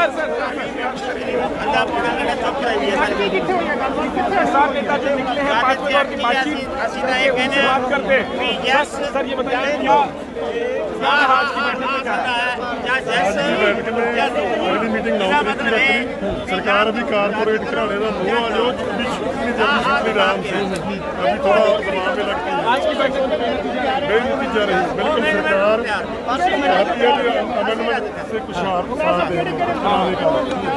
Sir sir साहब नेताजी निकले हैं पाँच हज़ार की बातचीत करते सर ये बताइए क्या आज की बैठक में क्या है ਯੈਸ ਜਾਂ ਅਗਲੀ ਮੀਟਿੰਗ ਨੌ ਇਹਦਾ ਤਰੀਕ ਮਤਲਬ ਦੀ ਇਹ ਰੱਖੀ ਸਰਕਾਰ ਵੀ ਕਾਰਪੋਰੇਟ ਘਰਾਣੇ ਦਾ ਮੂੰਹ ਆ ਜੋ ਜਿੰਨੀ ਜਲਦੀ ਸ਼੍ਰੀ ਰਾਮ ਸਿੰਘ ਅਭੀ ਥੋੜਾ और दबाव में लगती है आज की बैठक में नहीं नतीजा रही बिल्कुल सरकार चाहती है कि अमेंडमेंट से कुछ और साथ दे कराने का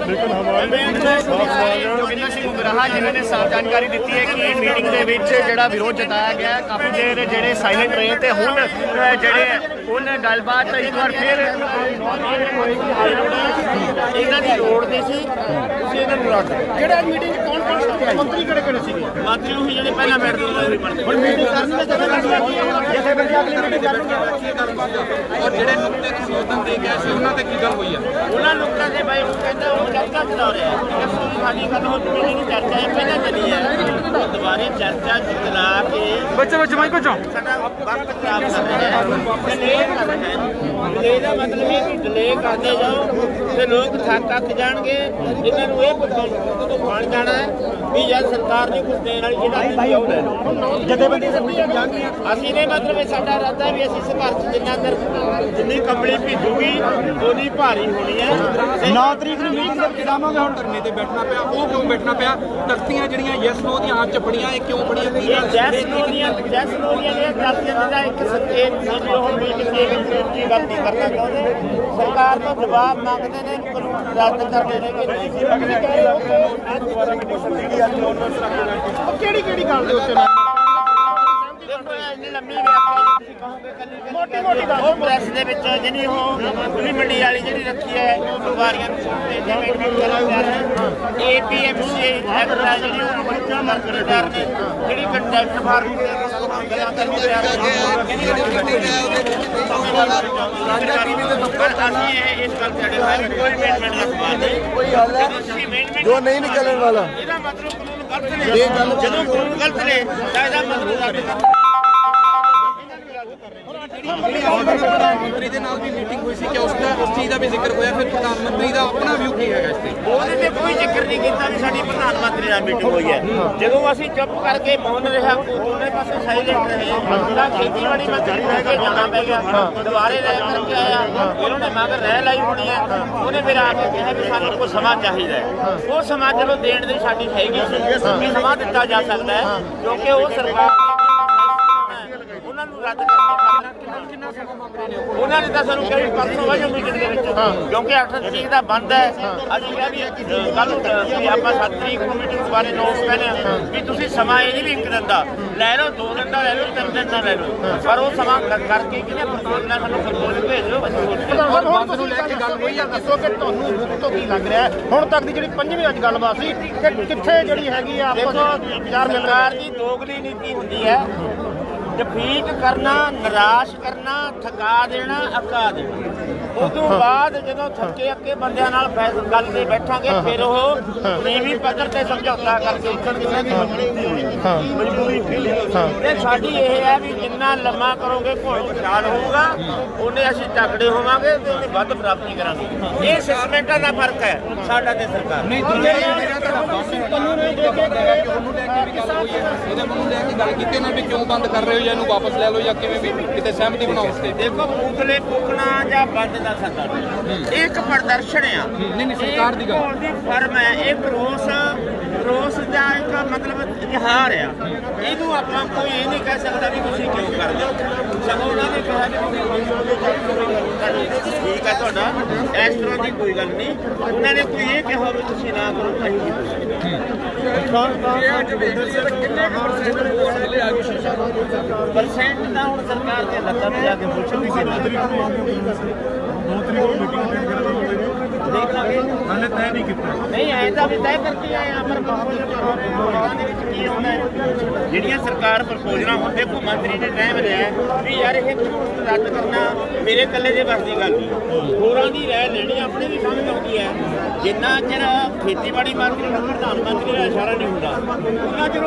लेकिन हमारी साफ सवाल है ਜੋਗਿੰਦਰ ਸਿੰਘ ਉਗਰਾਹਾ ਜਿਨ੍ਹਾਂ ਨੇ ਸਾਫ਼ ਜਾਣਕਾਰੀ ਦਿੱਤੀ ਹੈ ਕਿ ਮੀਟਿੰਗ ਦੇ ਵਿੱਚ ਜਿਹੜਾ ਵਿਰੋਧ ਜਤਾਇਆ ਗਿਆ ਹੈ, ਕਾਫੀ ਦੇਰ ਜਿਹੜੇ ਸਾਇਲੈਂਟ ਰਹੇ ਤੇ ਹੁਣ ਅ, ਜਿਹੜੇ ਹੁਣ ਗੱਲਬਾਤ ਇੱਕ ਵਾਰ ਫਿਰ ਇਹਨਾਂ ਦੀ ਲੋੜ ਨਹੀਂ ਸੀ ਤੁਸੀਂ ਇਹਨਾਂ ਨੂੰ ਰੱਖ ਜਿਹੜਾ ਅੱਜ ਮੀਟਿੰਗ ਮੰਤਰੀ ਕਿਹੜੇ ਕਿਹੜੇ ਸੀਗੇ ਮੰਤਰੀ ਉਹੀ ਜਿਹੜੇ ਪਹਿਲਾਂ ਬੈਠਦੇ ਸੀ ਹੁਣ ਮੀਟਿੰਗ ਕਰਨੀ ਤਾਂ ਜਗ੍ਹਾ ਕਰਨੀ ਹੈ ਜਿੱਥੇ ਬੰਦੇ ਅਗਲੀ ਮੀਟਿੰਗ ਕਰਨਗੇ ਔਰ ਜਿਹੜੇ ਨੁਕਤੇ ਤੁਸੀਂ ਉਦੋਂ ਦੇ ਗਿਆ ਸੀ ਉਹਨਾਂ ਤੇ ਕੀ ਗੱਲ ਹੋਈ ਆ ਉਹਨਾਂ ਲੋਕਾਂ ਦੇ ਬਾਈ ਉਹ ਕਹਿੰਦਾ ਉਹ ਚਰਚਾ ਚਲਾ ਰਿਹਾ ਹੈ ਕਿ ਸਾਡੀ ਗੱਲ ਹੋ ਚੁੱਕੀ ਨਹੀਂ ਚਰਚਾ ਇਹ ਪਹਿਲਾਂ ਚੱਲੀ ਹੈ ਦੁਬਾਰੇ ਚਰਚਾ ਚਲਾ ਕੇ ਬੱਚੇ ਬੱਚੇ ਮਾਈਕ ਬਚੋ ਸਾਡਾ ਵਕਤ ਖਰਾਬ ਕਰ ਰਿਹਾ ਹੈ ਡਿਲੇ ਕਰ ਰਿਹਾ ਹੈ ਡਿਲੇ ਦਾ ਮਤਲਬ ਇਹ ਕਿ ਡਿਲੇ ਕਰਦੇ ਜਾਓ ਤੇ ਲੋਕ ਥੱਕ ਥੱਕ ਜਾਣਗੇ ਇਹਨਾਂ ਨੂੰ ਇਹ ਪੁੱਛੋ ਤੋਂ ਬਣ ਜਾਣਾ ਹੈ। ਵੀ ਯਾਰ ਸਰਕਾਰ ਨੇ ਕੁਝ ਦੇਣ ਵਾਲੀ ਜਿਹੜਾ ਅਸੀਂ ਉਹ ਲੈ ਲਓ। ਜਥੇਬੰਦੀ ਅਸੀਂ ਨੇ ਮਤਲਬ ਇਹ ਸਾਡਾ ਇਰਾਦਾ ਵੀ ਅਸੀਂ ਸੰਘਰਸ਼ ਜਿੰਨਾ ਅੰਦਰ ਜਿੰਨੀ ਕੰਬਲੀ ਭੀਜੂਗੀ ਉਨੀ ਭਾਰੀ ਹੋਣੀ ਹੈ। 9 ਤਰੀਕ ਨੂੰ ਮੀਟਿੰਗ ਦੇ ਵਿੱਚ ਜਾਵਾਂਗੇ ਹੁਣ ਧਰਨੇ ਤੇ ਬੈਠਣਾ ਪਿਆ ਉਹ ਕਿਉਂ ਬੈਠਣਾ ਪਿਆ? ਤਖਤੀਆਂ ਜਿਹੜੀਆਂ ਯੈਸ ਨੋ ਦੀਆਂ ਹੱਥ ਚ ਫੜੀਆਂ ਇਹ ਕਿਉਂ ਫੜੀਆਂ ਕੀ ਇਹ ਜੈਸ ਨੋਨੀਆਂ ਜੈਸ ਨੋਨੀਆਂ ਨੇ ਕਾਫੀਆਂ ਦਾ ਇੱਕ ਸੰਕੇਤ ਸੀ ਉਹ ਮੀਟਿੰਗ ਦੇ ਵਿੱਚ ਉੱਚੀ ਗੱਲ ਨਹੀਂ ਕਰਨਾ ਚਾਹੁੰਦੇ ਸਰਕਾਰ ਤੋਂ ਜਵਾਬ ਮੰਗਦੇ ਨੇ ਕਾਨੂੰਨ ਰੱਦ ਕਰਦੇ ਨੇ ਕਿ ਨਹੀਂ। ਸੀ ਕਿਹੜੀ ਕਿਹੜੀ ਗੱਲ ਦੇ ਉੱਤੇ ਦੇਖੋ ਇਹ ਇੰਨੀ ਲੰਮੀ ਵਿਆਖਿਆ ਤੁਸੀਂ ਕਹੋਗੇ ਕੱਲੀ ਮੋਟੀ ਮੋਟੀ ਗੱਲ। ਪ੍ਰੈਸ ਦੇ ਵਿੱਚ ਜਿਹਨੀ ਉਹ ਖੁੱਲੀ ਮੰਡੀ ਵਾਲੀ ਜਿਹੜੀ ਰੱਖੀ ਹੈ ਵਪਾਰੀਆਂ ਨੂੰ ਜਿਵੇਂ ਜਾ ਰਹੇ ਏਪੀਐਮਸੀ ਐਕਟ ਹੈ ਜਿਹੜੀ ਉਹ ਬੱਚਾ ਮਰਕਰਦਾਰ ਨੇ ਜਿਹੜੀ ਕੰਟੈਕਟ ਫਾਰਮ ਦੇ ਗੱਲਾਂ ਕਰਨੀ ਤਿਆਰ ਪਰ ਅਸੀਂ ਇਹ ਇਸ ਗੱਲ ਤੇ ਅੜੇ ਹੋਏ ਹਾਂ ਕਿ ਕੋਈ amendment ਦਾ ਸਵਾਲ ਨਹੀਂ। ਕੋਈ ਹੱਲ ਹੈ? ਜੋ ਨਹੀਂ ਨਿਕਲਣ ਵਾਲਾ। ਮਤਲਬ ਕਾਨੂੰਨ ਗਲਤ ਨੇ। ਜਦੋਂ ਕਾਨੂੰਨ ਗਲਤ ਨੇ ਤਾਂ ਇਹਦਾ ਮਤਲਬ ਰੱਦ ਕਰ ਮੰਤਰੀ ਦੇ ਨਾਲ ਵੀ ਮੀਟਿੰਗ ਹੋਈ ਸੀ ਕਿ ਉਸ ਦਾ ਉਸ ਚੀਜ਼ ਦਾ ਵੀ ਜ਼ਿਕਰ ਹੋਇਆ? ਫਿਰ ਪ੍ਰਧਾਨ ਮੰਤਰੀ ਦਾ ਆਪਣਾ ਵਿਊ ਕੀ ਹੈਗਾ ਇਸ ਤੇ? ਉਹਦੇ ਤੇ ਕੋਈ ਜ਼ਿਕਰ ਨਹੀਂ ਕੀਤਾ ਵੀ ਸਾਡੀ ਪ੍ਰਧਾਨ ਮੰਤਰੀ ਨਾਲ ਮੀਟਿੰਗ ਹੋਈ ਹੈ। ਜਦੋਂ ਅਸੀਂ ਚੁੱਪ ਕਰਕੇ ਮੌਨ ਰਿਹਾ ਦੋਨੇ ਪਾਸੇ ਸਾਈਲੈਂਟ ਰਹੇ। ਤਾਂ ਖੇਤੀਬਾੜੀ ਮੰਤਰੀ ਰਹਿ ਕੇ ਜਾਣਾ ਪੈ ਗਿਆ ਦੁਬਾਰੇ ਰਹਿ ਕਰਕੇ ਆਇਆ ਫਿਰ ਉਹਨੇ ਮਗਰ ਰਹਿ ਲਾਈ ਹੋਣੀ ਹੈ। ਉਹਨੇ ਫਿਰ ਆ ਕੇ ਕਿਹਾ ਵੀ ਸਾਨੂੰ ਕੋਈ ਸਮਾਂ ਚਾਹੀਦਾ ਹੈ। ਉਹ ਸਮਾਂ ਚਲੋ ਦੇਣ ਦੀ ਸਾਡੀ ਹੈਗੀ ਸੀ। ਵੀ ਸਮਾਂ ਦਿੱਤਾ ਜਾ ਸਕਦਾ ਹੈ, ਕਿਉਂਕਿ ਉਹ ਸਰਕਾਰ ਰੱਦ ਕਰਨ ਨੇ ਉਹਨਾਂ ਨੇ ਤਾਂ ਸਾਨੂੰ ਪਰਸੋਂ ਮੀਟਿੰਗ ਦੇ ਵਿੱਚ। ਕਿਉਂਕਿ 8 ਤਰੀਕ ਦਾ ਬੰਦ ਹੈ। ਅਸੀਂ ਕਿਹਾ ਵੀ ਕੱਲ ਵੀ ਆਪਾਂ 7 ਤਰੀਕ ਨੂੰ ਮੀਟਿੰਗ ਬਾਰੇ ਨੋਟਸ ਕਹਿੰਦੇ ਆ ਵੀ ਤੁਸੀਂ ਸਮਾਂ ਇਹ ਨਹੀਂ ਵੀ ਇੱਕ ਦਿਨ ਦਾ। ਲੈ ਲਓ ਦੋ ਦਿਨ ਦਾ ਲੈ ਲਓ ਤਿੰਨ ਦਿਨ ਦਾ ਲੈ ਲਓ। ਪਰ ਉਹ ਸਮਾਂ ਕਰ- ਕਰਕੇ ਕਿਹਨੇ ਪ੍ਰਪੋਜ਼ ਨਾਲ ਸਾਨੂੰ ਪ੍ਰਪੋਜ਼ ਭੇਜੋ। ਹੁਣ ਤੁਸੀਂ ਲੈ ਕੇ ਗੱਲ ਹੋਈ ਆ ਦੱਸੋ ਕਿ ਤੁਹਾਨੂੰ ਮੁੱਖ ਤੋਂ ਕੀ ਲੱਗ ਰਿਹਾ? ਹੁਣ ਤੱਕ ਦੀ ਜਿਹੜੀ ਪੰਜਵੀਂ ਅੱਜ ਗੱਲਬਾਤ ਸੀ ਕਿ ਕਿੱਥੇ ਜਿਹੜੀ ਹੈਗੀ ਆ ਵਿੱਚ ਵਿਚਾਰ ਮਿਲ ਰਿਹਾ ਦੀ ਦੋਗਲੀ ਨੀਤੀ ਹੁੰਦੀ ਹੈ। ਡਿਫੀਟ ਕਰਨਾ ਨਿਰਾਸ਼ ਕਰਨਾ ਥਕਾ ਦੇਣਾ ਅਕਾ ਦੇਣਾ। ਉਦੋਂ ਬਾਅਦ ਜਦੋਂ ਥੱਕੇ ਅੱਕੇ ਬੰਦਿਆਂ ਨਾਲ ਫੈਸਲਾ ਗੱਲ ਤੇ ਬੈਠਾਂਗੇ ਫਿਰ ਉਹ ਨੀਵੀਂ ਪੱਧਰ ਤੇ ਸਮਝੌਤਾ ਕਰਕੇ ਉੱਠਣਗੇ ਮਜਬੂਰੀ ਤੇ ਸਾਡੀ ਇਹ ਹੈ ਵੀ ਜਿੰਨਾ ਲੰਮਾ ਕਰੋਗੇ ਘੋਲ ਵਿਸ਼ਾਲ ਹੋਊਗਾ ਉਹਨੇ ਅਸੀਂ ਤਕੜੇ ਹੋਵਾਂਗੇ ਤੇ ਉਹਨੇ ਵੱਧ ਪ੍ਰਾਪਤੀ ਕਰਾਂਗੇ। ਇਹ ਸਿਸਟਮੈਂਟਾਂ ਦਾ ਫ਼ਰਕ ਹੈ ਸਾਡਾ ਤੇ ਸਰਕਾਰ। ਨਹੀਂ ਉਹਨੂੰ ਲੈ ਕੇ ਵੀ ਗੱਲ ਹੋਈ ਹੈ। ਇਹਦੇ ਨੂੰ ਲੈ ਕੇ ਗੱਲ ਕੀਤੀ ਨਾ ਵੀ ਕਿਉਂ ਬੰਦ ਕਰ ਰਹੇ ਹੋ? ਜਾਂ ਇਹਨੂੰ ਵਾਪਸ ਲੈ ਲਓ ਜਾਂ ਕਿਵੇਂ ਵੀ ਕਿਤੇ ਸਹਿਮਤੀ ਬਣਾਓ ਉਸ ਤੇ। ਦੇਖੋ ਪੁਤਲੇ ਫੂਕਣਾ ਜਾਂ ਬੰਦ ਦਾ ਸੱਦਾ ਇਹ ਇੱਕ ਪ੍ਰਦਰਸ਼ਨ ਆ। ਨਹੀਂ, ਨਹੀਂ, ਸਰਕਾਰ ਦੀ ਗੱਲ। ਇਹ ਫਰਮ ਹੈ। ਇਹ ਰੋਸ ਰੋਸ ਦਾ ਇੱਕ ਮਤਲਬ ਇਜ਼ਹਾਰ ਆ। ਇਹਨੂੰ ਆਪਾਂ ਕੋਈ ਇਹ ਨਹੀਂ ਕਹਿ ਸਕਦਾ ਵੀ ਤੁਸੀਂ ਕਿਉਂ ਕਰਦੇ ਹੋ। ਸਗੋਂ ਉਹਨਾਂ ਨੇ ਕਿਹਾ ਕਿ ਤੁਸੀਂ ਠੀਕ ਹੈ ਤੁਹਾਡਾ। ਇਸ ਤਰ੍ਹਾਂ ਦੀ ਕੋਈ ਗੱਲ ਨਹੀਂ। ਉਹਨਾਂ ਨੇ ਕੋਈ ਇਹ ਕਿਹਾ ਵੀ ਤੁਸੀਂ ਨਾ ਕਰੋ ਤਾਂ ਅਸੀਂ ਪਰਸੈਂਟ ਤਾਂ ਹੁਣ ਸਰਕਾਰ ਦੇ ਲੱਤਾਂ ਤੇ ਜਾ ਕੇ ਪੁੱਛੋ ਵੀ ਕਿੰਨਾ। ਨੌ ਤਰੀਕ ਨੂੰ ਮੀਟਿੰਗ ਅਟੈਂਡ ਕਰਨ ਵਾਲੇ ਨੇ ਦੇਖਾਂਗੇ ਹਾਲੇ ਤੈਅ ਨਹੀਂ ਕੀਤਾ ਨਹੀਂ ਐ ਤਾਂ ਵੀ ਤੈਅ ਕਰਕੇ ਆਏ ਆ ਪਰ ਪ੍ਰਪੋਜ਼ਲਾਂ ਦੇ ਵਿੱਚ ਕੀ ਆਉਂਦਾ ਹੈ? ਜਿਹੜੀਆਂ ਸਰਕਾਰ ਪ੍ਰਪੋਜ਼ਲਾਂ ਹੁਣ ਦੇਖੋ ਮੰਤਰੀ ਨੇ ਟਾਈਮ ਲਿਆ ਵੀ ਯਾਰ ਇਹ ਕਾਨੂੰਨ ਰੱਦ ਕਰਨਾ ਮੇਰੇ ਇਕੱਲੇ ਦੇ ਬਸ ਦੀ ਗੱਲ ਨਹੀਂ। ਹੋਰਾਂ ਦੀ ਰਾਏ ਲੈਣੀ ਆਪਣੇ ਵੀ ਸਮਝ ਆਉਂਦੀ ਹੈ। ਜਿੰਨਾ ਚਿਰ ਖੇਤੀਬਾੜੀ ਮੰਤਰੀ ਨੂੰ ਪ੍ਰਧਾਨ ਮੰਤਰੀ ਦਾ ਇਸ਼ਾਰਾ ਨਹੀਂ ਹੁੰਦਾ ਉਹਨਾਂ ਚਿਰ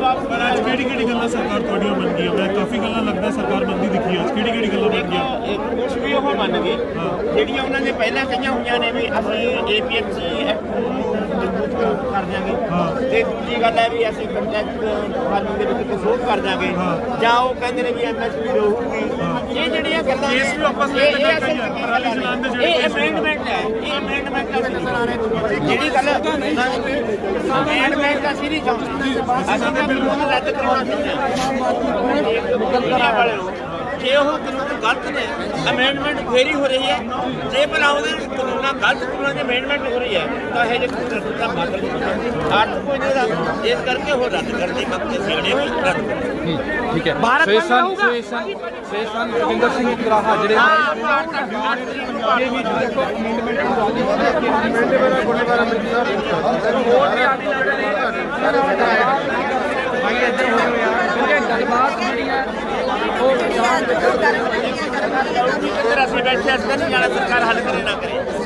ਵਾਪਸ ਪਰ ਅੱਜ ਕਿਹੜੀ ਕਿਹੜੀ ਗੱਲਾਂ ਸਰਕਾਰ ਤੁਹਾਡੀਆਂ ਮੰਨ ਗਈ ਮੈਂ ਕਾਫੀ ਗੱਲਾਂ ਲੱਗਦਾ ਸਰਕਾਰ ਮੰਨਦੀ ਦਿਖੀ ਅੱਜ ਕਿਹੜੀ ਕਿਹੜੀ ਗੱਲਾਂ ਮੰਨ ਗਈਆਂ? ਕੁਝ ਵੀ ਉਹ ਮੰਨ ਗਏ ਜਿਹੜੀਆਂ ਉਹਨਾਂ ਨੇ ਪਹਿਲਾਂ ਕਹੀਆਂ ਹੋਈਆਂ ਨੇ ਵੀ ਅਸੀਂ ਏਪੀਐਮਸੀ ਕਰ ਦਿਆਂਗੇ ਤੇ ਦੂਜੀ ਗੱਲ ਹੈ ਵੀ ਅਸੀਂ ਕੰਟੈਕਟ ਫਾਰਮਿੰਗ ਦੇ ਵਿੱਚ ਕੁਝ ਕਰ ਦਿਆਂਗੇ ਜਾਂ ਉਹ ਕਹਿੰਦੇ ਨੇ ਵੀ ਐਮਐਸਪੀ ਰਹੂਗੀ ਇਹ ਜਿਹੜੀਆਂ ਗੱਲਾਂ ਨੇ ਇਸ ਵੀ ਆਪਸ ਵਿੱਚ ਇਹ ਅਮੈਂਡਮੈਂਟ ਹੈ ਇਹ ਅਮੈਂਡਮੈਂਟ ਦਾ ਜਿਹੜੀ ਗੱਲ ਅਮੈਂਡਮੈਂਟ ਦਾ ਸੀ ਨਹੀਂ ਚਾਹੁੰਦੇ ਅਸੀਂ ਤਾਂ ਬਿਲਕੁਲ ਰੱਦ ਕਰਾਉਣਾ ਚਾਹੁੰਦੇ ਹਾਂ ਜੇ ਉਹ ਕਾਨੂੰਨ ਗਲਤ ਨੇ ਅਮੈਂਡਮੈਂਟ ਫੇਰ ਹੀ ਹੋ ਰਹੀ ਹੈ ਜੇ ਭਲਾ ਉਹਦੇ ਕਾਨੂੰਨਾਂ ਗਲਤ ਕਾਨੂੰਨਾਂ ਦੀ ਅਮੈਂਡਮੈਂਟ ਹੋ ਰਹੀ ਹੈ ਤਾਂ ਇਹ ਜੇ ਕਾਨੂੰਨ ਦਾ ਮਤਲਬ ਆਰਟ ਕੋਈ ਨਹੀਂ ਦਾ ਇਸ ਕਰਕੇ ਉਹ ਰੱਦ ਕਰਨ ਦੀ ਮੰਗ ਤੇ ਸਿਆਣੇ ਵੀ ਰੱਦ ਠੀਕ ਹੈ session session session Ravinder Singh ਗਰਾਹਾ ਜਿਹੜੇ ਜਿੱਧਰ ਅਸੀਂ ਬੈਠੇ ਅਸੀਂ ਤਾਂ ਨਹੀਂ ਜਾਣਾ ਸਰਕਾਰ ਹੱਲ ਕਰੇ ਨਾ ਕਰੇ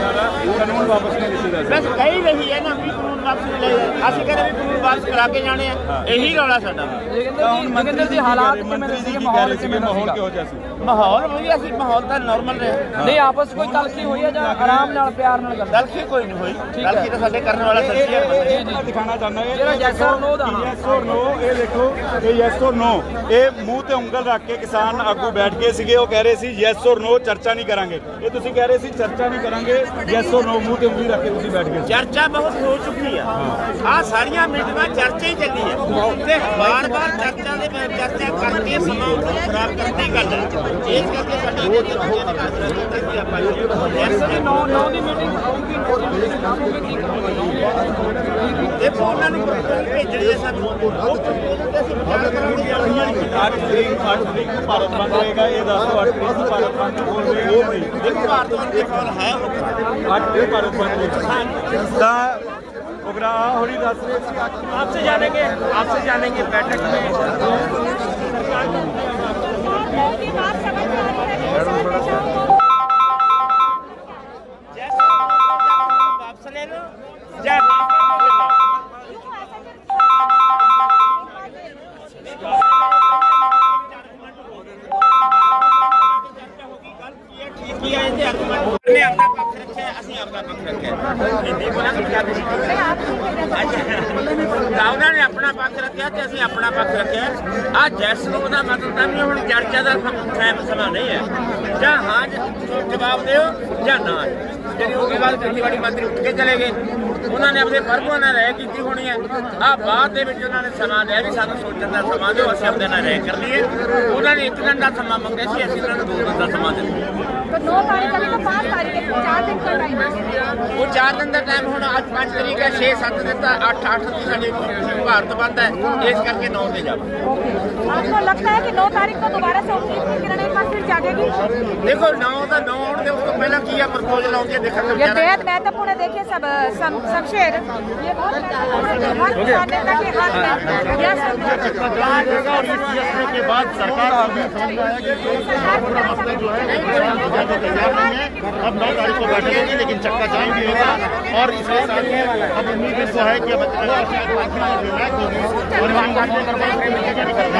ਕਾਨੂੰਨ ਵਾਪਸ ਨਹੀਂ ਦਿੱਤੇ ਬਸ ਕਹੀ ਰਹੀ ਹੈ ਨਾ ਵੀ ਕਾਨੂੰਨ ਵਾਪਸ ਨਹੀਂ ਲਏ ਅਸੀਂ ਕਹਿੰਦੇ ਵੀ ਕਾਨੂੰਨ ਵਾਪਸ ਕਰਾ ਕੇ ਜਾਣੇ ਆ। ਇਹੀ ਰੌਲਾ ਸਾਡਾ। ਜਗਿੰਦਰ ਜੀ ਹਾਲਾਤ ਕਿਵੇਂ ਦੇ ਸੀਗੇ? ਮਾਹੌਲ ਕਿਵੇਂ ਦਾ ਸੀਗਾ? ਜਿਹਾ ਸੀ? ਮਾਹੌਲ ਵਧੀਆ ਸੀ ਮਾਹੌਲ ਤਾਂ ਨਾਰਮਲ ਰਿਹਾ। ਨਹੀਂ ਆਪਸ ਕੋਈ ਤਲਖੀ ਹੋਈ ਹੈ ਜਾਂ ਆਰਾਮ ਨਾਲ ਪਿਆਰ ਨਾਲ ਗੱਲ? ਗਲਤੀ ਕੋਈ ਨਹੀਂ ਹੋਈ। ਗਲਤੀ ਤਾਂ ਸਾਡੇ ਕਰਨ ਵਾਲਾ ਸੱਚੀ ਹੈ ਇਹ ਦਿਖਾਣਾ ਚਾਹੁੰਦਾ ਹੈ। ਜਿਹੜਾ yes or no ਦਾ, ਹਾਂ। ਯੈਸ ਔਰ ਨੋ ਇਹ ਦੇਖੋ ਇਹ ਯੈਸ ਔਰ ਨੋ ਇਹ ਮੂੰਹ ਤੇ ਉਂਗਲ ਰੱਖ ਕੇ ਕਿਸਾਨ ਆਗੂ ਬੈਠ ਗਏ ਸੀਗੇ ਉਹ ਕਹਿ ਰਹੇ ਸੀ ਯੈਸ ਔਰ ਨੋ ਚਰਚਾ ਨਹੀਂ ਕਰਾਂਗੇ। ਇਹ ਤੁਸੀਂ ਕਹਿ ਰਹੇ ਸੀ ਚਰਚਾ ਨਹੀਂ ਕਰਾਂਗੇ। ਯੈਸ ਔਰ ਨੋ ਮੂੰਹ ਤੇ ਉਂਗਲੀ ਰੱਖ ਕੇ ਤੁਸੀਂ ਬੈਠ ਗਏ ਚਰਚਾ ਬਹੁਤ ਹੋ ਚੁੱਕੀ ਆ। ਆ ਸਾਰੀਆਂ ਮੀਟਿੰਗਾਂ ਚਰਚਾ ਹੀ ਚੱਲੀ ਆ। ਤੇ ਬਾਰ-ਬਾਰ ਚਰਚਾ ਦੇ ਵਿੱਚ ਚਰਚਾ ਕਰਕੇ ਸਮਾਂ ਖਰਾਬ ਕਰਨ ਦੀ ਗੱਲ ਹੈ ਇਸ ਕਰਕੇ ਸਾਡੀ ਇਹ ਚਰਚਾ ਦੀ ਗੱਲ ਹੈ ਕਿ ਆਪਾਂ ਯੈਸ ਤੇ ਨੋ ਨੋ ਦੀ ਮੀਟਿੰਗ ਦੇਖੋ ਉਹਨਾਂ ਨੂੰ ਭੇਜਣੀ ਸਾਨੂੰ। ਉਹ ਤੇ ਅਸੀਂ ਵਿਚਾਰ ਕਰਾਂਗੇ। 8 ਤਰੀਕ 8 ਤਰੀਕ ਨੂੰ ਭਾਰਤ ਬੰਦ ਹੋਏਗਾ ਇਹ ਦੱਸੋ 8 ਤਰੀਕ ਨੂੰ ਭਾਰਤ ਬੰਦ ਹੋਵੇਗਾ ਉਹ ਨਹੀਂ ਦੇਖੋ ਭਾਰਤ ਬੰਦ ਦੇ ਕੋਲ ਹੈ ਉਹ हरिदास आपसे जानेंगे आपसे जानेंगे बैठक में। ਪੱਖ ਰੱਖਿਆ ਤੇ ਅਸੀਂ ਆਪਣਾ ਪੱਖ ਰੱਖਿਆ। ਆ ਜੈਸ ਨੂੰ ਉਹਦਾ ਮਤਲਬ ਤਾਂ ਵੀ ਹੁਣ ਚਰਚਾ ਦਾ ਟਾਈਮ ਸਮਾਂ ਨਹੀਂ ਹੈ ਜਾਂ ਹਾਂ ਜਵਾਬ ਦਿਓ, ਜਾਂ ਨਾ ਜਿਹੜੀ ਉਹਦੇ ਬਾਅਦ ਖੇਤੀਬਾੜੀ ਮੰਤਰੀ ਉੱਠ ਕੇ ਚਲੇ ਗਏ। ਉਹਨਾਂ ਨੇ ਆਪਣੇ ਫਰਮਾਂ ਨਾਲ ਰਹਿ ਕੀਤੀ ਹੋਣੀ ਹੈ ਆ ਬਾਅਦ ਦੇ ਵਿੱਚ ਉਹਨਾਂ ਨੇ ਸਮਾਂ ਲਿਆ ਵੀ ਸਾਨੂੰ ਸੋਚਣ ਦਾ ਸਮਾਂ ਦਿਓ, ਅਸੀਂ ਆਪਣੇ ਨਾਲ ਰਹਿ ਕਰ ਲਈਏ। ਉਹਨਾਂ ਨੇ ਇੱਕ ਦਿਨ ਦਾ ਸਮਾਂ ਮੰਗਿਆ ਸੀ, ਅਸੀਂ ਉਹਨਾਂ ਨੂੰ ਦੋ ਦਿਨ ਦਾ ਸਮਾਂ ਦਿੱਤਾ। तो नौ तारीख अभी तो पाँच तारीख है चार दिन का टाइम है ਉਹ 4 ਦਿਨ ਦਾ ਟਾਈਮ ਹੁਣ ਅੱਜ 5 ਤਰੀਕ ਹੈ 6 7 ਦਿੱਤਾ 8 8 ਦੀ ਸਾਡੀ ਭਾਰਤ ਬੰਦ ਹੈ ਇਸ ਕਰਕੇ 9 ਤੇ ਜਾਵਾਂ आपको लगता है कि नौ तारीख को दोबारा से उनकी किरण एक बार फिर जागेगी ਦੇਖੋ 9 ਦਾ 9 ਆਉਣ ਦੇ ਉਸ ਤੋਂ ਪਹਿਲਾਂ ਕੀ ਆ ਪ੍ਰਪੋਜ਼ਲ ਆਉਂਦੀ ਹੈ ਦੇਖਣ ये बेहद महत्वपूर्ण है देखिए सब सम, शमशेर ये बहुत महत्वपूर्ण है हर किसान नेता के हाथ में यस और इस फैसले के बाद सरकार करना तो तैयार नहीं है। अब नौ तारीख को बैठक होगी लेकिन चक्का जाम भी होगा। और इसके साथ ही अब उम्मीद है कि अब अच्छा और हम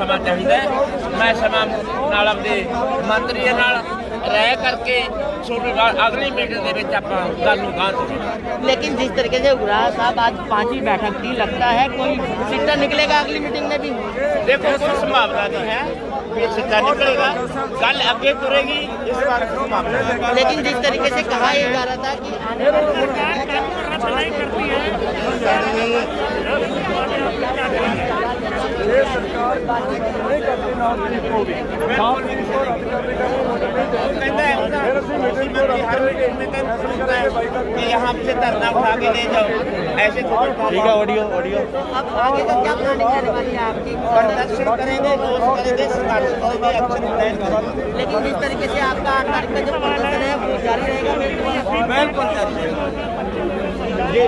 ਸਮਾਂ ਚਾਹੀਦਾ ਹੈ। ਮੈਂ ਸਮਾਂ ਨਾਲ ਆਪਦੇ ਮੰਤਰੀਆਂ ਨਾਲ ਰਹਿ ਕਰਕੇ ਛੋਟੇ ਅਗਲੀ ਮੀਟਿੰਗ ਦੇ ਵਿੱਚ ਆਪਾਂ ਗੱਲ ਨੂੰ ਗਾਂ ਤੋਂ लेकिन जिस तरीके से उग्राह साहब आज पांचवी बैठक थी लगता है कोई सिट्टा निकलेगा अगली मीटिंग में भी देखो उसकी संभावना नहीं है ये सिद्धा निकलेगा कल आगे तुरेगी इस बार की संभावना है लेकिन जिस तरीके से कहा यह जा रहा था कि आने वाले ये सरकार नहीं यहाँ से धरना उठा के ले जाओ ऐसे ठीक है ऑडियो ऑडियो अब आगे का क्या प्लानिंग रहने वाली है आपकी प्रदर्शन करेंगे रोज करेंगे सरकार करेंगे एक्शन प्लान लेकिन जिस तरीके से आपका आठ जो प्रदर्शन है वो जारी रहेगा बिल्कुल जारी ਜੀ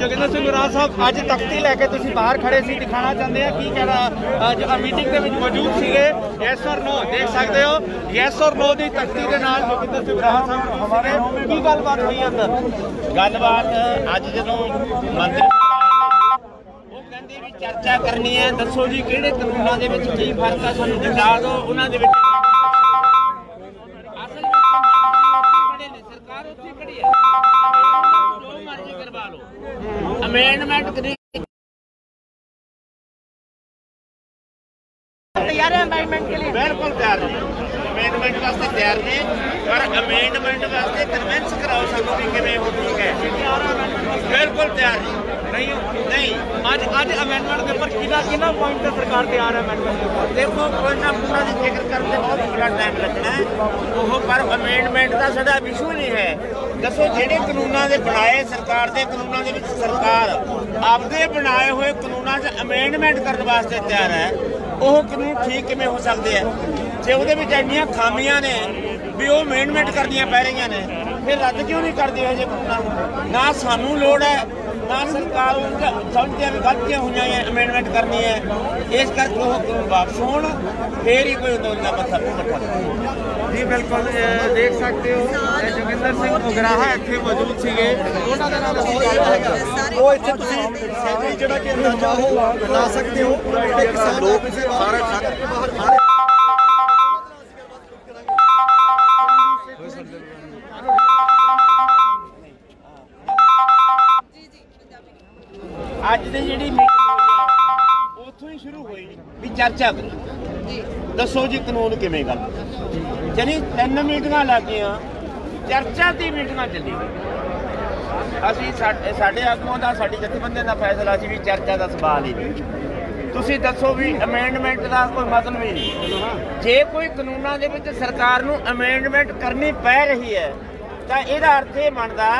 ਜੋਗਿੰਦਰ ਸਿੰਘ ਗੁਰਾਜ ਸਾਹਿਬ, ਅੱਜ ਤਖਤੀ ਲੈ ਕੇ ਤੁਸੀਂ ਬਾਹਰ ਖੜੇ ਸੀ ਦਿਖਾਣਾ ਚਾਹੁੰਦੇ ਆ, ਕੀ ਕਹਿਣਾ ਅੱਜ ਮੀਟਿੰਗ ਦੇ ਵਿੱਚ ਮੌਜੂਦ ਸੀਗੇ? ਯੈਸ ਔਰ ਨੋ ਦੇਖ ਸਕਦੇ ਹੋ? ਯੈਸ ਔਰ ਨੋ ਦੀ ਤਖਤੀ ਦੇ ਨਾਲ ਜੋਗਿੰਦਰ ਸਿੰਘ ਗੁਰਾਜ ਸਾਹਿਬ ਹਮਾਰੇ ਕੀ ਗੱਲਬਾਤ ਹੋਈ ਅੰਦਰ? ਗੱਲਬਾਤ ਅੱਜ ਜਦੋਂ ਮੰਤਰੀ ਕਹਿੰਦੇ ਵੀ ਚਰਚਾ ਕਰਨੀ ਹੈ, ਦੱਸੋ ਜੀ ਕਿਹੜੇ ਕਾਨੂੰਨਾਂ ਦੇ ਵਿੱਚ ਕੀ ਫ਼ਰਕ ਆ ਸਾਨੂੰ ਦਿਖਾ ਦਿਓ, ਉਹਨਾਂ ਦੇ ਵਿੱਚ अमेंडमेंट तैयार है अमेंडमेंट के लिए? बिल्कुल तैयार है। अमेंडमेंट वास्ते तैयार ने पर अमेंडमेंट वास्ते कन्विंस कराओ सानू भी किवें हो ठीक है। बिल्कुल तैयार नहीं नहीं आज आज अमेंडमेंट के ऊपर किना किना पॉइंट पे सरकार तैयार है अमेंडमेंट के ऊपर। देखो कोना पूरा ज़िक्र करते बहुत बड़ा टाइम लगना है। वो पर अमेंडमेंट का साडा इशू नहीं है। ਦੱਸੋ, ਜਿਹੜੇ ਕਾਨੂੰਨਾਂ ਦੇ ਬਣਾਏ ਸਰਕਾਰ ਦੇ, ਕਾਨੂੰਨਾਂ ਦੇ ਵਿੱਚ ਸਰਕਾਰ ਆਪਦੇ ਬਣਾਏ ਹੋਏ ਕਾਨੂੰਨਾਂ 'ਚ ਅਮੈਂਡਮੈਂਟ ਕਰਨ ਵਾਸਤੇ ਤਿਆਰ ਹੈ, ਉਹ ਕਾਨੂੰਨ ਠੀਕ ਕਿਵੇਂ ਹੋ ਸਕਦੇ ਆ? ਜੇ ਉਹਦੇ ਵਿੱਚ ਇੰਨੀਆਂ ਖਾਮੀਆਂ ਨੇ ਵੀ ਉਹ ਅਮੈਂਡਮੈਂਟ ਕਰਨੀਆਂ ਪੈ ਰਹੀਆਂ ਨੇ, ਫਿਰ ਰੱਦ ਕਿਉਂ ਨਹੀਂ ਕਰਦੇ ਇਹ ਜੇ ਕਾਨੂੰਨਾਂ ਨਾ ਸਾਨੂੰ ਲੋੜ ਹੈ ਨਾ ਸਰਕਾਰ ਨੂੰ ਸਮਝਦੇ ਆ ਵੀ ਗਲਤੀਆਂ ਹੋਈਆਂ ਹੈ ਅਮੈਂਡਮੈਂਟ ਕਰਨੀ ਹੈ ਇਸ ਕਰਕੇ ਉਹ ਕਾਨੂੰਨ ਵਾਪਸ ਹੋਣ? ਫੇਰ ਹੀ ਕੋਈ ਅੰਦੋਲਨ ਦਾ ਮੱਥਾ ਮੱਥਾ ਜੀ ਬਿਲਕੁਲ ਦੇਖ ਸਕਦੇ ਹੋ ਜੋਗਿੰਦਰ ਸਿੰਘ ਉਗਰਾਹਾ ਇੱਥੇ ਮੌਜੂਦ ਸੀਗੇ। ਉਹਨਾਂ ਦੇ ਨਾਲ ਉਹ ਇੱਥੇ ਤੁਸੀਂ ਸੈਕਟਰੀ ਜਿਹੜਾ ਕਿ ਅੰਦਾਜ਼ਾ ਉਹ ਲਾ ਸਕਦੇ ਹੋ। ਕਿ ਕਿਸਾਨ ਲੋਕ ਸਾਰੇ ਸਾਰੇ ਚਰਚਾ ਕਰੋ ਦੱਸੋ ਜੀ ਕਾਨੂੰਨ ਕਿਵੇਂ ਗੱਲ? ਜਾਨੀ ਤਿੰਨ ਮੀਟਿੰਗਾਂ ਲੱਗੀਆਂ ਚਰਚਾ ਦੀ ਮੀਟਿੰਗਾਂ ਚੱਲੀ ਅਸੀਂ ਸਾਡੇ ਸਾਡੇ ਆਗੂਆਂ ਦਾ, ਸਾਡੀ ਜਥੇਬੰਦੀਆਂ ਦਾ ਫੈਸਲਾ ਸੀ ਵੀ ਚਰਚਾ ਦਾ ਸਵਾਲ ਹੀ ਨਹੀਂ। ਤੁਸੀਂ ਦੱਸੋ ਵੀ ਅਮੈਂਡਮੈਂਟ ਦਾ ਕੋਈ ਮਤਲਬ ਹੀ ਨਹੀਂ। ਜੇ ਕੋਈ ਕਾਨੂੰਨਾਂ ਦੇ ਵਿੱਚ ਸਰਕਾਰ ਨੂੰ ਅਮੈਂਡਮੈਂਟ ਕਰਨੀ ਪੈ ਰਹੀ ਹੈ, ਤਾਂ ਇਹਦਾ ਅਰਥ ਇਹ ਬਣਦਾ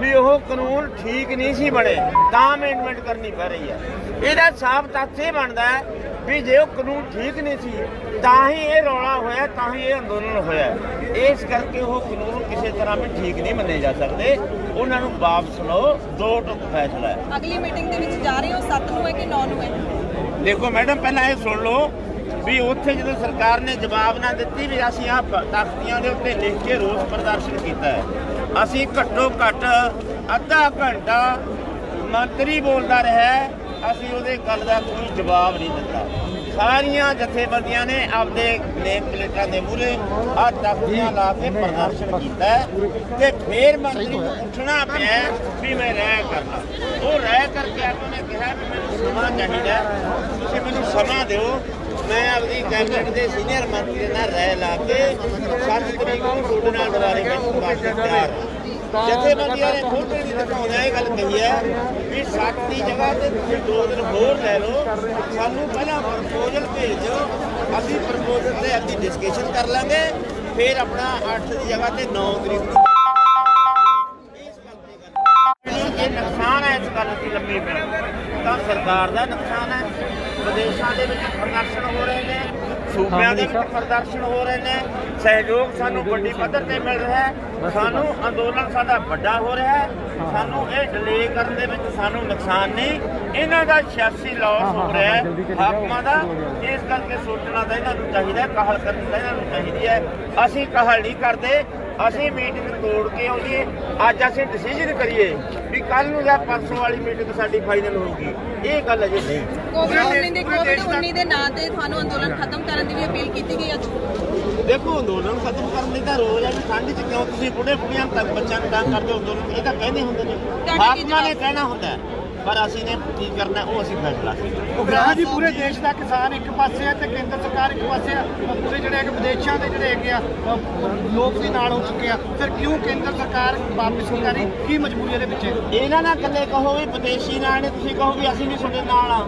ਵੀ ਉਹ ਕਾਨੂੰਨ ਠੀਕ ਨਹੀਂ ਸੀ ਬਣੇ, ਤਾਂ ਅਮੈਂਡਮੈਂਟ ਕਰਨੀ ਪੈ ਰਹੀ ਹੈ। ਇਹਦਾ ਸਾਫ਼ ਤੱਥ ਇਹ ਬਣਦਾ ਵੀ ਜੇ ਉਹ ਕਾਨੂੰਨ ਠੀਕ ਨਹੀਂ ਸੀ ਤਾਂ ਹੀ ਇਹ ਰੌਲਾ ਹੋਇਆ ਤਾਂ ਹੀ ਇਹ ਅੰਦੋਲਨ ਹੋਇਆ। ਇਸ ਕਰਕੇ ਉਹ ਕਾਨੂੰਨ ਕਿਸੇ ਤਰ੍ਹਾਂ ਵੀ ਠੀਕ ਨਹੀਂ ਮੰਨੇ ਜਾ ਸਕਦੇ। ਉਹਨਾਂ ਨੂੰ ਵਾਪਸ ਲਓ ਦੋ ਟੁਕ ਫੈਸਲਾ ਹੈ। ਅਗਲੀ ਮੀਟਿੰਗ ਦੇ ਵਿੱਚ ਜਾ ਰਹੇ ਹੋ 7 ਨੂੰ ਹੈ ਕਿ 9 ਨੂੰ ਹੈ? ਦੇਖੋ ਮੈਡਮ ਪਹਿਲਾਂ ਇਹ ਸੁਣ ਲਓ ਵੀ ਉੱਥੇ ਜਦੋਂ ਸਰਕਾਰ ਨੇ ਜਵਾਬ ਨਾ ਦਿੱਤੀ ਵੀ ਅਸੀਂ ਆਹ ਪ- ਤਖਤੀਆਂ ਦੇ ਉੱਤੇ ਲਿਖ ਕੇ ਰੋਸ ਪ੍ਰਦਰਸ਼ਨ ਕੀਤਾ ਹੈ। ਅਸੀਂ ਘੱਟੋ ਘੱਟ ਅੱਧਾ ਘੰਟਾ ਮੰਤਰੀ ਬੋਲਦਾ ਰਿਹਾ ਅਸੀਂ ਉਹਦੇ ਗੱਲ ਦਾ ਕੋਈ ਜਵਾਬ ਨਹੀਂ ਦਿੱਤਾ। ਸਾਰੀਆਂ ਜਥੇਬੰਦੀਆਂ ਨੇ ਆਪਦੇ ਨੇਮ ਪਲੇਟਾਂ ਦੇ ਮੂਹਰੇ ਆਹ ਤਖਤੀਆਂ ਲਾ ਕੇ ਪ੍ਰਦਰਸ਼ਨ ਕੀਤਾ ਹੈ ਤੇ ਫੇਰ ਮੰਤਰੀ ਨੂੰ ਉੱਠਣਾ ਪਿਆ ਵੀ ਮੈਂ ਰਹਿ ਕਰਨਾ। ਉਹ ਰਹਿ ਕਰਕੇ ਆਪਾਂ ਨੇ ਕਿਹਾ ਵੀ ਮੈਨੂੰ ਸਮਾਂ ਚਾਹੀਦਾ ਤੁਸੀਂ ਮੈਨੂੰ ਸਮਾਂ ਦਿਓ। ਮੈਂ ਆਪਣੀ ਕੈਬਨਿਟ ਦੇ ਸੀਨੀਅਰ ਮੰਤਰੀ ਨਾਲ ਰਹਿ ਲਾ ਕੇ 7 ਤਰੀਕ ਨੂੰ ਤੁਹਾਡੇ ਨਾਲ ਦੁਬਾਰੇ ਬੈਠਣ ਵਾਸਤੇ ਤਿਆਰ ਜਥੇਬੰਦੀਆਂ ਨੇ ਖੁਦ ਨਹੀਂ ਦਿਖਾਉਣਾ ਇਹ ਗੱਲ ਕਹੀ ਹੈ ਵੀ ਸੱਤ ਦੀ ਜਗ੍ਹਾ ਤੇ ਤੁਸੀਂ ਦੋ ਦਿਨ ਹੋਰ ਲੈ ਲਓ। ਸਾਨੂੰ ਪਹਿਲਾਂ ਪ੍ਰਪੋਜ਼ਲ ਭੇਜ। ਦਿਓ ਅਸੀਂ ਪ੍ਰਪੋਜ਼ਲ ਤੇ ਅੱਗੇ ਡਿਸਕਸ਼ਨ ਕਰ ਲਾਂਗੇ। ਫਿਰ ਆਪਣਾ 8 ਦੀ ਜਗ੍ਹਾ ਤੇ 9 ਤਰੀਕ ਨੂੰ ਇਸ ਗੱਲ ਤੇ ਗੱਲ ਇਹ ਨੁਕਸਾਨ ਹੈ ਇਸ ਗੱਲ ਦੀ ਲੰਮੀ ਪਈ? ਤਾਂ ਸਰਕਾਰ ਦਾ ਨੁਕਸਾਨ ਹੈ। ਵਿਦੇਸ਼ਾਂ ਦੇ ਵਿੱਚ ਪ੍ਰਦਰਸ਼ਨ ਹੋ ਰਹੇ ਨੇ। ਸੂਬਿਆਂ ਦੇ ਵਿੱਚ ਪ੍ਰਦਰਸ਼ਨ ਹੋ ਰਹੇ ਨੇ। ਸਹਿਯੋਗ ਸਾਨੂੰ ਵੱਡੀ ਪੱਧਰ ਤੇ ਮਿਲ ਰਿਹਾ ਹੈ। ਸਾਨੂੰ ਅੰਦੋਲਨ ਸਾਡਾ ਵੱਡਾ ਹੋ ਰਿਹਾ ਹੈ। ਸਾਨੂੰ ਇਹ ਡਿਲੇ ਕਰਨ ਦੇ ਵਿੱਚ ਸਾਨੂੰ ਨੁਕਸਾਨ ਨਹੀਂ। ਇਹਨਾਂ ਦਾ 86 ਲਾਸ ਹੋ ਰਿਹਾ ਹੈ ਹਾਕਮਾਂ ਦਾ ਇਸ ਕਰਕੇ ਸੋਚਣਾ ਤਾਂ ਇਹਨਾਂ ਨੂੰ ਚਾਹੀਦਾ ਹੈ, ਕਾਹਲ ਕਰਨੀ ਤਾਂ ਇਹਨਾਂ ਨੂੰ ਚਾਹੀਦੀ ਹੈ। ਅਸੀਂ ਕਾਹਲ ਨਹੀਂ ਕਰਦੇ। ਅਸੀਂ ਮੀਟਿੰਗ ਤੋੜ ਕੇ ਆਉਈਏ ਅੱਜ ਅਸੀਂ ਡਿਸੀਜਨ ਕਰੀਏ ਵੀ ਕੱਲ ਨੂੰ ਜਾਂ ਪਰਸੋਂ ਵਾਲੀ ਮੀਟਿੰਗ ਸਾਡੀ ਫਾਈਨਲ ਹੋਊਗੀ। ਇਹ ਗੱਲ ਅਜੇ ਨਹੀਂ। ਕੋਵਿਡ 19 ਦੇ ਕੋਵਿਡ 19 ਦੇ ਨਾਂ ਤੇ ਤੁਹਾਨੂੰ ਅੰਦੋਲਨ ਖਤਮ ਕਰਨ ਦੀ ਵੀ ਅਪੀਲ ਕੀਤੀ ਗਈ ਅੱਜ? ਦੇਖੋ ਅੰਦੋਲਨ ਖਤਮ ਕਰਨ ਲਈ ਤਾਂ ਰੋਜ਼ ਹੈ ਵੀ ਠੰਡ 'ਚ ਕਿਉਂ? ਤੁਸੀਂ ਬੁੱਢੇ ਬੁੜੀਆਂ ਤੱਕ ਬੱਚਿਆਂ ਨੂੰ ਤੰਗ ਕਰਦੇ ਹੋ ਅੰਦੋਲਨ ਇਹ ਤਾਂ ਕਹਿੰਦੇ ਹੁੰਦੇ ਨੇ? ਕਹਿਣਾ ਹੁੰਦਾ ਹੈ, ਪਰ ਅਸੀਂ ਨੇ ਕੀ ਕਰਨਾ ਉਹ ਅਸੀਂ ਫੈਸਲਾ ਕਰਾਂਗੇ ਉਗਰਾਹਾ ਜੀ ਪੂਰੇ ਦੇਸ਼ ਦਾ ਕਿਸਾਨ ਇੱਕ ਪਾਸੇ ਹੈ ਤੇ ਕੇਂਦਰ ਸਰਕਾਰ ਇੱਕ ਪਾਸੇ ਹੈ। ਪੂਰੇ ਜਿਹੜੇ ਹੈਗੇ ਵਿਦੇਸ਼ਾਂ ਦੇ ਜਿਹੜੇ ਹੈਗੇ ਆ ਲੋਕ ਵੀ ਨਾਲ ਹੋ ਚੁੱਕੇ ਆ। ਫਿਰ ਕਿਉਂ ਕੇਂਦਰ ਸਰਕਾਰ ਵਾਪਸ ਨਹੀਂ ਕਰ ਕੀ ਮਜਬੂਰੀ ਇਹਦੇ ਪਿੱਛੇ? ਇਹਨਾਂ ਨਾਲ ਇਕੱਲੇ ਕਹੋ ਵੀ ਵਿਦੇਸ਼ੀ ਨਾਲ ਨੇ ਤੁਸੀਂ ਕਹੋ ਵੀ ਅਸੀਂ ਵੀ ਤੁਹਾਡੇ ਨਾਲ ਆ।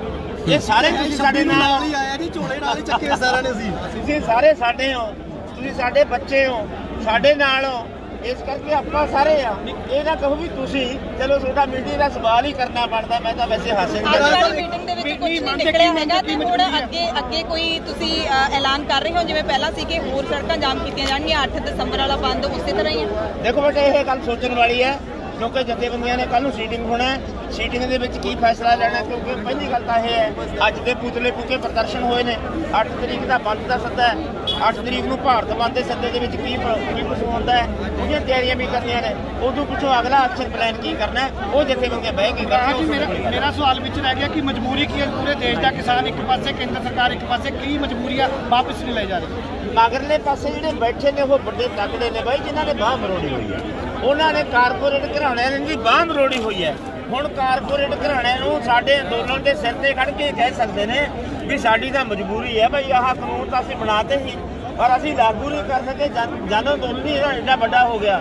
ਇਹ ਸਾਰੇ ਤੁਸੀਂ ਸਾਡੇ ਨਾਲ ਨਾਲ ਹੀ ਆਇਆ ਜੀ ਝੋਲੇ ਨਾਲ ਹੀ ਚੱਕੇ ਸਾਰਿਆਂ ਨੇ ਅਸੀਂ। ਤੁਸੀਂ ਸਾਰੇ ਸਾਡੇ ਹੋ ਤੁਸੀਂ ਸਾਡੇ ਬੱਚੇ ਹੋ ਸਾਡੇ ਨਾਲ ਹੋ। ਇਸ ਕਰਕੇ ਆਪਾਂ ਸਾਰੇ ਆ। ਇਹ ਨਾ ਕਹੋ ਵੀ ਤੁਸੀਂ ਚਲੋ ਤੁਹਾਡਾ ਮੀਡੀਆ ਦਾ ਸਵਾਲ ਹੀ ਕਰਨਾ ਬਣਦਾ ਮੈਂ ਤਾਂ ਵੈਸੇ ਹਾਸੇ ਨਹੀਂ ਅੱਜ ਕਰਦਾ। ਵਾਲੀ ਮੀਟਿੰਗ ਦੇ ਵਿੱਚ ਕੁਝ ਨਹੀਂ ਨਿਕਲਿਆ ਹੈਗਾ ਤੇ ਹੁਣ ਅੱਗੇ ਅੱਗੇ ਕੋਈ ਤੁਸੀਂ ਐਲਾਨ ਕਰ ਰਹੇ ਹੋ ਜਿਵੇਂ ਪਹਿਲਾਂ ਸੀ ਕਿ ਹੋਰ ਸੜਕਾਂ ਜਾਮ ਕੀਤੀਆਂ ਜਾਣਗੀਆਂ 8 ਦਸੰਬਰ ਵਾਲਾ ਬੰਦ ਉਸੇ ਤਰ੍ਹਾਂ ਹੀ ਹੈ। ਦੇਖੋ ਬੇਟੇ ਇਹ ਗੱਲ ਸੋਚਣ ਵਾਲੀ ਹੈ ਕਿਉਂਕਿ ਜਥੇਬੰਦੀਆਂ ਨੇ ਕੱਲ ਨੂੰ ਸੀਟਿੰਗ ਹੋਣਾ ਹੈ। ਸੀਟਿੰਗ ਦੇ ਵਿੱਚ ਕੀ ਫੈਸਲਾ ਲੈਣਾ ਕਿਉਂਕਿ ਪਹਿਲੀ ਗੱਲ ਤਾਂ ਇਹ ਹੈ ਅੱਜ ਦੇ ਪੁਤਲੇ ਫੂਕੇ ਪ੍ਰਦਰਸ਼ਨ ਹੋਏ ਨੇ। 8 ਤਰੀਕ ਦਾ ਬੰਦ ਦਾ ਸੱਦਾ ਹੈ। 8 ਤਰੀਕ ਨੂੰ ਭਾਰਤ ਬੰਦ ਦੇ ਸੱਦੇ ਦੇ ਵਿੱਚ ਕੀ ਕੀ ਕੁਝ ਹੁੰਦਾ ਹੈ? ਉਹਦੀਆਂ ਤਿਆਰੀਆਂ ਵੀ ਕਰਨੀਆਂ ਨੇ। ਉਦੋਂ ਪਿੱਛੋਂ ਅਗਲਾ ਐਕਸ਼ਨ ਪਲਾਨ ਕੀ ਕਰਨਾ ਹੈ? ਉਹ ਜਥੇਬੰਦੀਆਂ ਬਹਿ ਕੇ ਕਰਨਗੀਆਂ ਉਸ ਨੂੰ ਮੇਰਾ ਮੇਰਾ ਸਵਾਲ ਵਿੱਚ ਰਹਿ ਗਿਆ ਕਿ ਮਜਬੂਰੀ ਕੀ ਹੈ? ਪੂਰੇ ਦੇਸ਼ ਦਾ ਕਿਸਾਨ ਇੱਕ ਪਾਸੇ ਕੇਂਦਰ ਸਰਕਾਰ ਇੱਕ ਪਾਸੇ ਕੀ ਮਜਬੂਰੀ ਆ? ਵਾਪਸ ਨਹੀਂ ਲੈ ਜਾ ਰਹੀ। ਮਗਰਲੇ ਪਾਸੇ ਜਿਹੜੇ ਬੈਠੇ ਨੇ ਉਹ ਵੱਡੇ ਤਕੜੇ ਨੇ ਬਾਈ ਜਿਨ੍ਹਾਂ ਨੇ ਬਾਹ ਮਰੋੜੀ ਹੋਈ ਹੈ। ਉਹਨਾਂ ਨੇ ਕਾਰਪੋਰੇਟ ਘਰਾਣਿਆਂ ਦੀ ਬਾਹ ਮਰੋੜੀ ਹੋਈ ਹੈ। ਹੁਣ ਕਾਰਪੋਰੇਟ ਘਰਾਣਿਆਂ ਨੂੰ ਸਾਡੇ ਅੰਦੋਲਨ ਦੇ ਸਿਰ ਤੇ ਖੜ ਕੇ ਕਹਿ ਸਕਦੇ ਨੇ ਵੀ ਸਾਡੀ ਤਾਂ ਮਜਬੂਰੀ ਹੈ ਬਈ ਆਹ ਕਾਨੂੰਨ ਤਾਂ ਅਸੀਂ ਬਣਾਤੇ ਸੀ ਪਰ ਅਸੀਂ ਲਾਗੂ ਨਹੀਂ ਕਰ ਸਕੇ ਜਨ ਅੰਦੋਲਨ ਹੀ ਐਡਾ ਵੱਡਾ ਹੋ ਗਿਆ।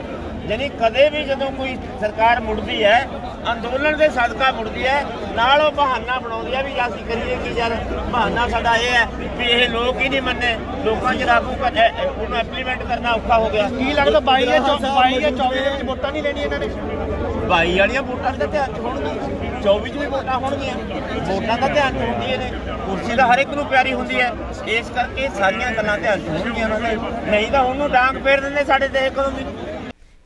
ਯਾਨੀ ਕਦੇ ਵੀ ਜਦੋਂ ਕੋਈ ਸਰਕਾਰ ਮੁੜਦੀ ਹੈ ਅੰਦੋਲਨ ਦੇ ਸਦਕਾ ਮੁੜਦੀ ਹੈ ਨਾਲ ਉਹ ਬਹਾਨਾ ਬਣਾਉਂਦੀ ਹੈ ਵੀ ਅਸੀਂ ਕਰੀਏ ਕੀ ਯਾਰ ਬਹਾਨਾ ਸਾਡਾ ਇਹ ਹੈ ਵੀ ਇਹ ਲੋਕ ਹੀ ਨਹੀਂ ਮੰਨੇ ਲੋਕਾਂ 'ਚ ਲਾਗੂ ਉਹਨੂੰ ਇੰਪਲੀਮੈਂਟ ਕਰਨਾ ਔਖਾ ਹੋ ਗਿਆ। ਕੀ ਲੱਗਦਾ 22 ਜਾਂ 22 ਜਾਂ 24 ਦੇ ਵਿੱਚ ਵੋਟਾਂ ਨਹੀਂ ਲੈਣੀ ਇਹਨਾਂ ਨੇ? ਬਾਈ ਵਾਲੀਆਂ ਵੋਟਾਂ ਦਾ ਧਿਆਨ 'ਚ ਹੋਣਗੀਆਂ। 24 ਚ ਵੀ ਵੋਟਾਂ ਹੋਣਗੀਆਂ। ਵੋਟਾਂ ਦਾ ਧਿਆਨ 'ਚ ਹੁੰਦੀਆਂ ਨੇ। ਕੁਰਸੀ ਤਾਂ ਹਰ ਇੱਕ ਨੂੰ ਪਿਆਰੀ ਹੁੰਦੀ ਹੈ। ਇਸ ਕਰਕੇ ਸਾਰੀਆਂ ਗੱਲਾਂ ਧਿਆਨ 'ਚ ਹੋਣਗੀਆਂ ਉਹਨਾਂ ਦੇ। ਨਹੀਂ ਤਾਂ ਉਹਨੂੰ ਡਾਂਗ ਫੇਰ ਦਿੰਦੇ ਸਾਡੇ ਦੇਸ਼ ਕੋਲੋਂ ਵੀ।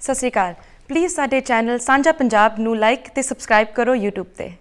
ਸਤਿ ਸ਼੍ਰੀ ਅਕਾਲ। ਪਲੀਜ਼ ਸਾਡੇ ਚੈਨਲ ਸਾਂਝਾ ਪੰਜਾਬ ਨੂੰ ਲਾਈਕ ਤੇ ਸਬਸਕ੍ਰਾਈਬ ਕਰੋ YouTube ਤੇ।